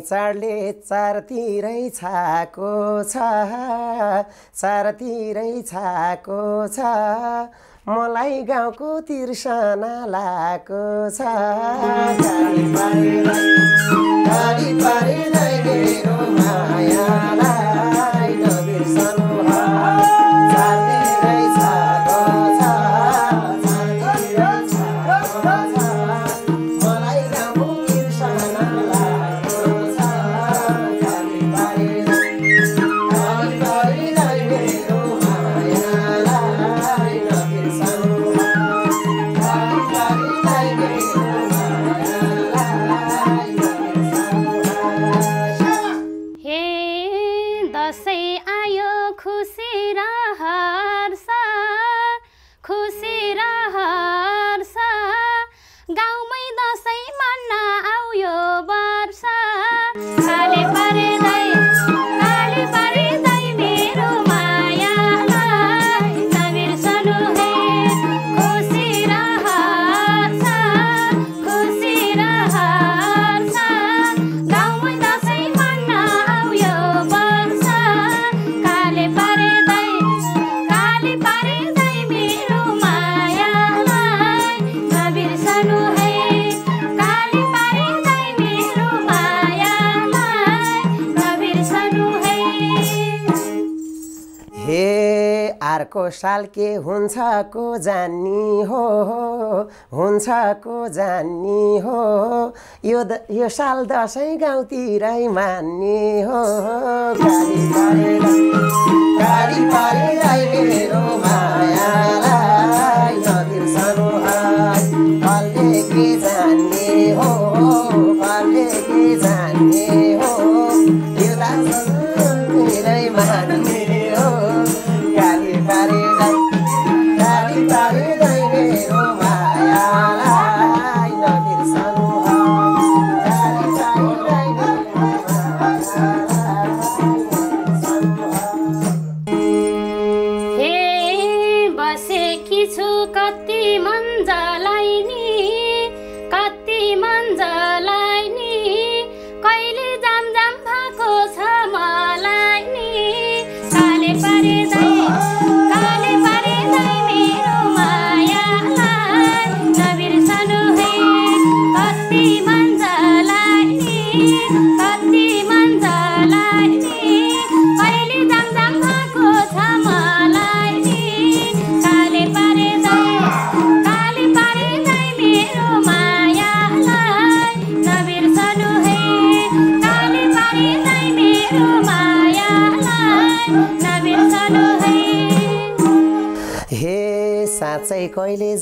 चाडले चारतिरै छाको छ। चारतिरै छाको छ। मलाई गाउँको तिर्सना लाएको छ। साल के हुन्छ को जान्ने हो हुन्छ को जान्ने हो। यो द, यो साल दसैँ गाउँतिरै मान्ने हो। के जान्ने हो के जान्ने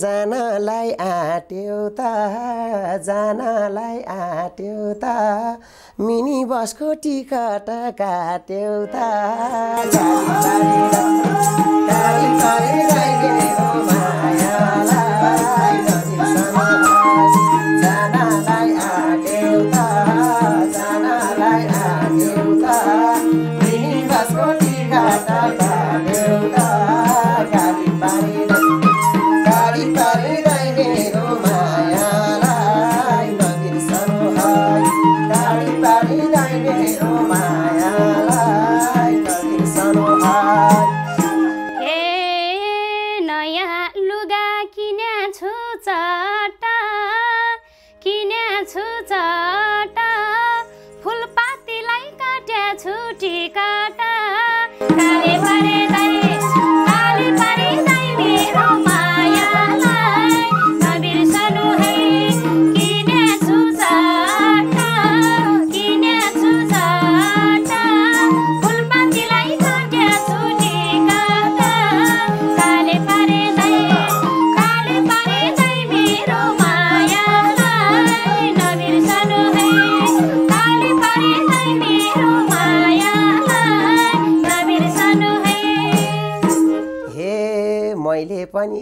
जानलाई आँट्यो त जानलाई आँट्यो त मिनी बसको टिकट काट्यो त। माया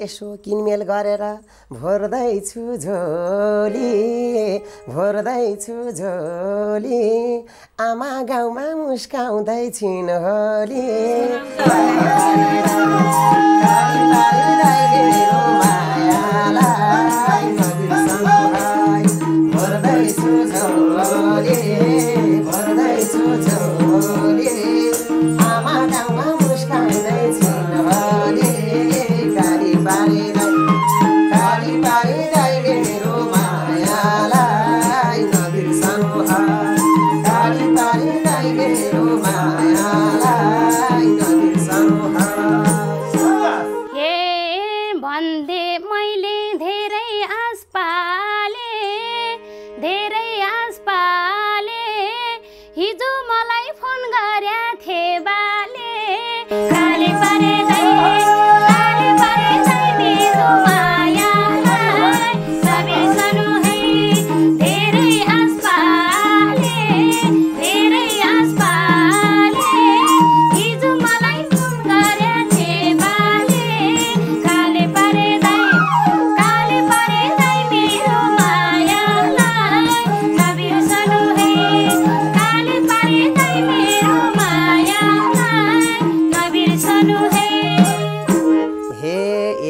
यसो किनमेल गरेर भोर्दैछु झोली भोर्दैछु झोली आमा गाउँमा मुस्काउँदैछिन् होली माया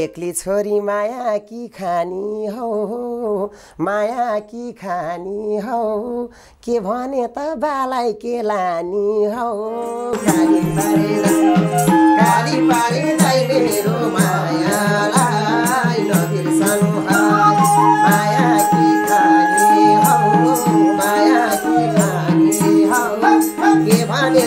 एक्ली छोरी माया कि खानी हौ? माया कि खानी हौ? के भने त बालाई के लानी हौ? माया हौ? के भने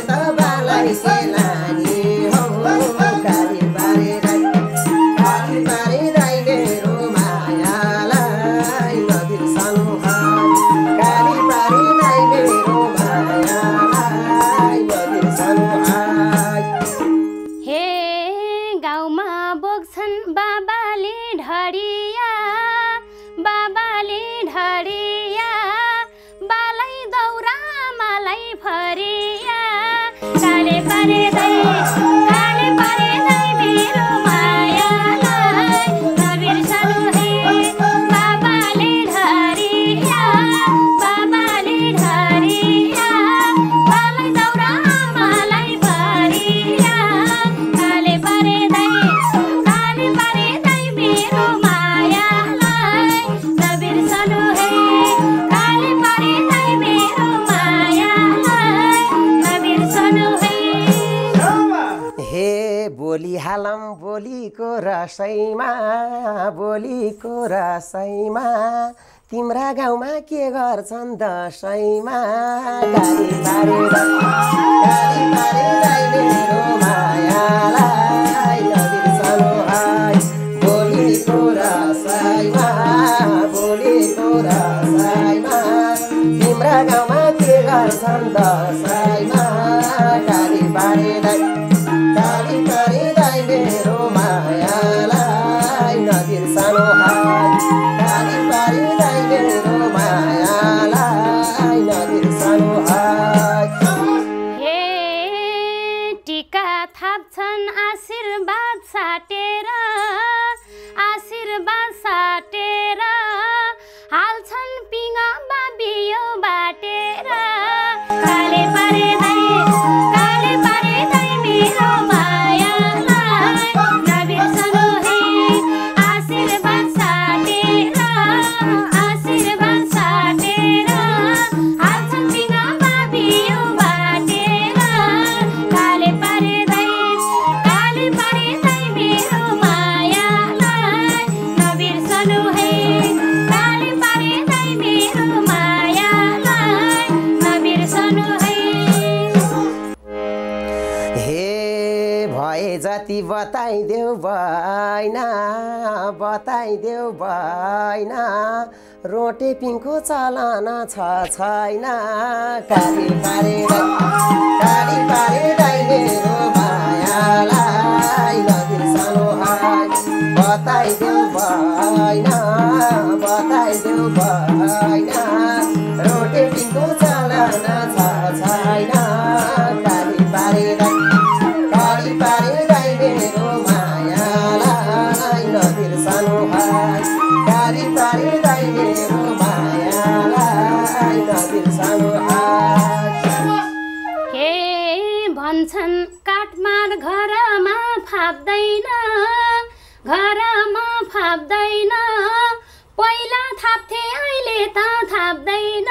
दसैँमा तिम्रा गाउँमा के गर्छन् दसैँमा तिम्रा गाउँमा के गर्छन् दसैँ कति बताइदेऊ भएन बताइदेऊ भएन रोटे पिङको चलन छ छैन काली पारे काली पारे डाइनेरो भायालाई लगि सानो हाई बताइदेऊ भएन बताइदेऊ भएन थाप्दैन घरमा फाप्दैन पहिला थाप्थे अहिले त थाप्दैन।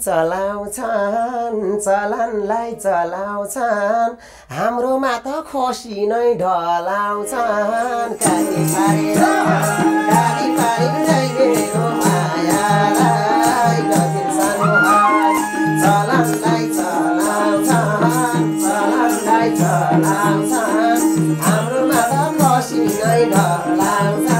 चलाउँछन् चलनलाई चलाउँछन्। हाम्रोमा त खोसी नै ढलाउँछन्। काली पारेर काली पारेर नै ढलाउँछ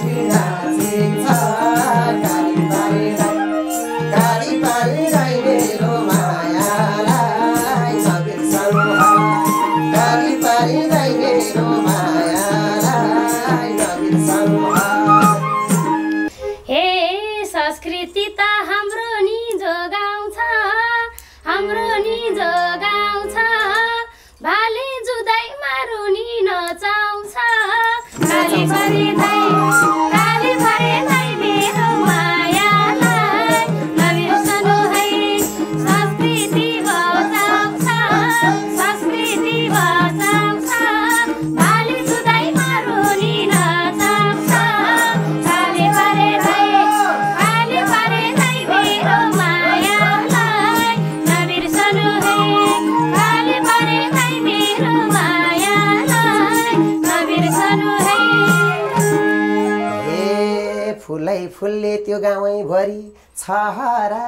भरि फुल्ले त्यो गाउँभरि छहरा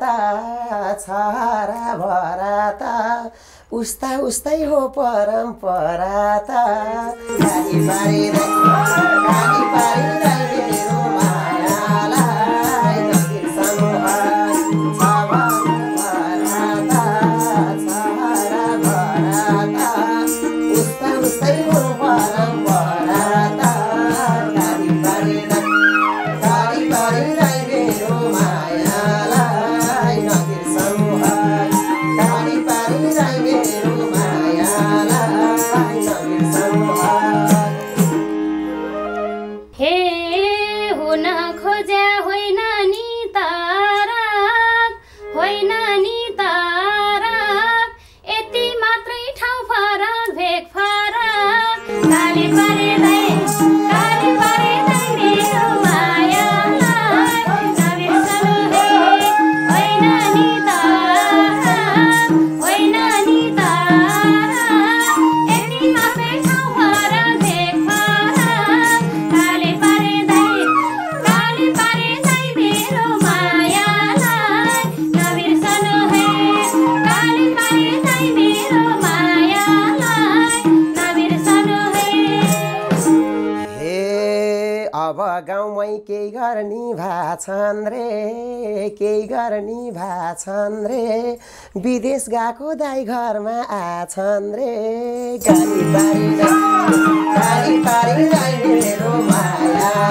त छहरा भराता उस्ता उस्तै हो परम्परा त। गाउँमै केही गर्ने भाछन् रे केही गर्ने भाछन् रे। विदेश गएको दाई घरमा आछन् रे। माया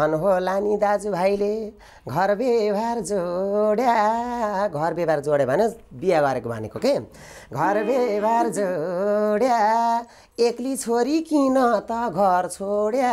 छन् होला नि दाजुभाइले घर व्यवहार जोड्या घर व्यवहार जोड्यो भने बिहा गरेको भनेको के? घर व्यवहार जोड्या एक्ली छोरी किन त घर छोड्या?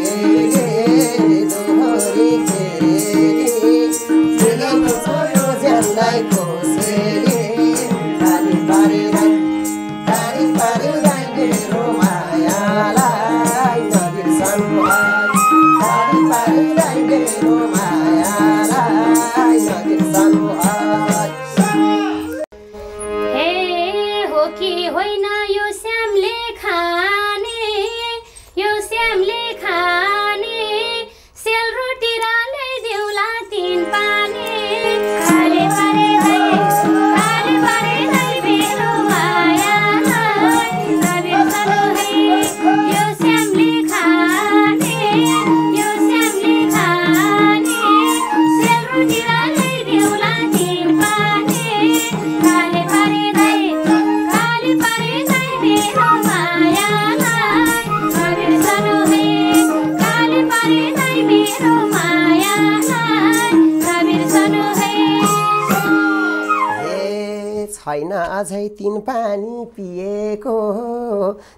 होइन अझै तिन पानी पिएको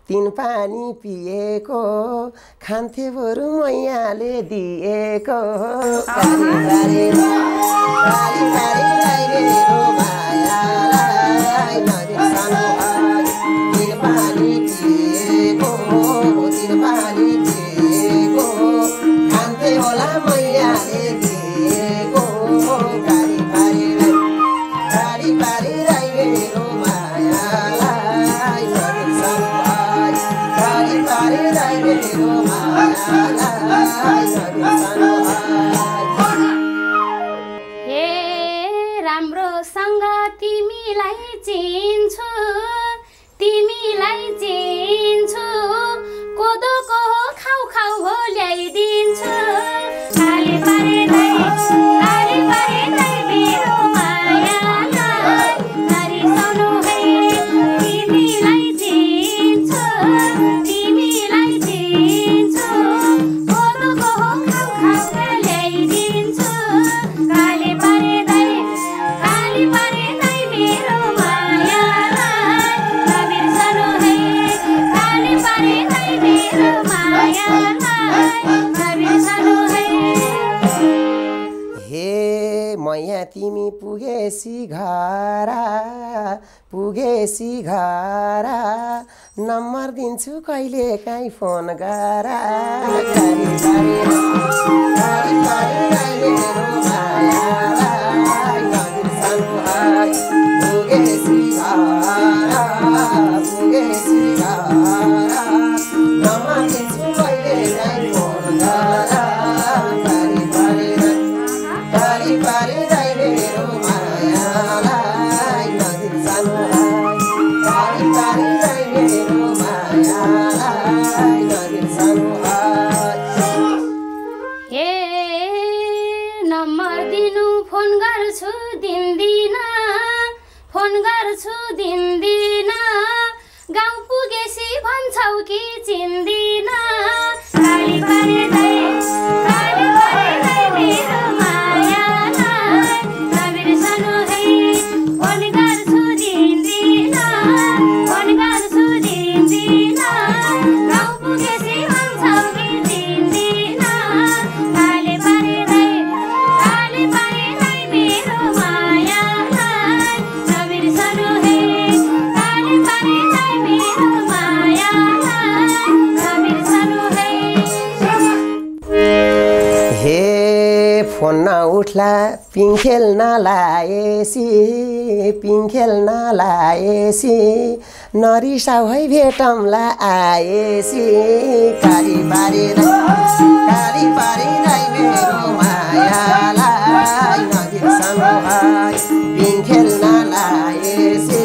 तिन पानी पिएको खान्थे बरु मैयाले दिएको पानी चिन्छु तिमीलाई चिन्छु कोदोको खाउ खाउ हो ल्याइदिन्छु सिघारा पुगे सिघारा नम्बर दिन्छु कहिले काहीँ फोन गरा पुगे सिघारा पुगे सिघारा बिहान उठ्ला पिङ खेल्न लाएसी पिङ खेल्न लाएसी नरिसाउ है भेटौँला आएसी काली पारी काली पारी मेरो मायालाई नदिर्सन पिङ खेल्न लाएसी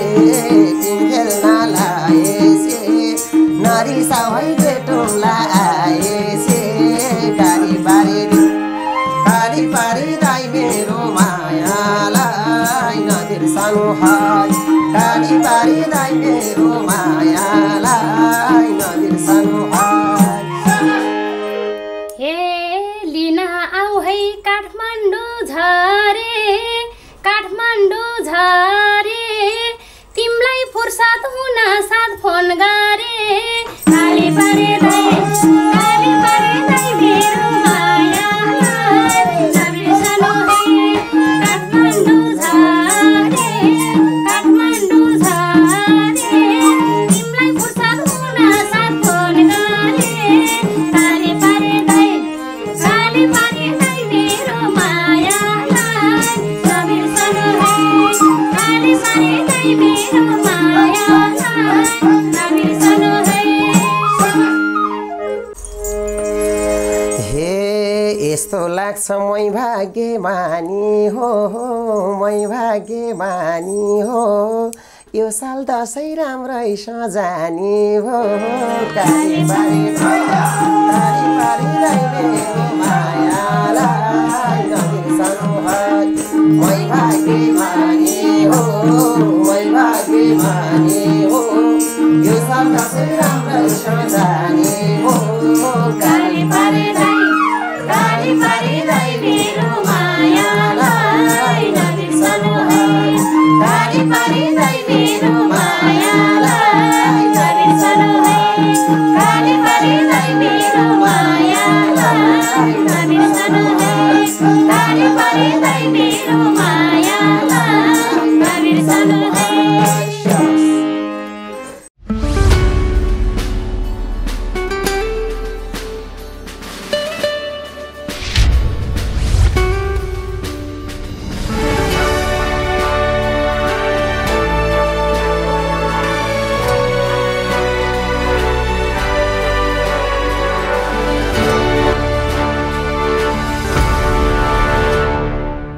साल दसैँ राम्रै सजानी हो काली पारी हो यो साल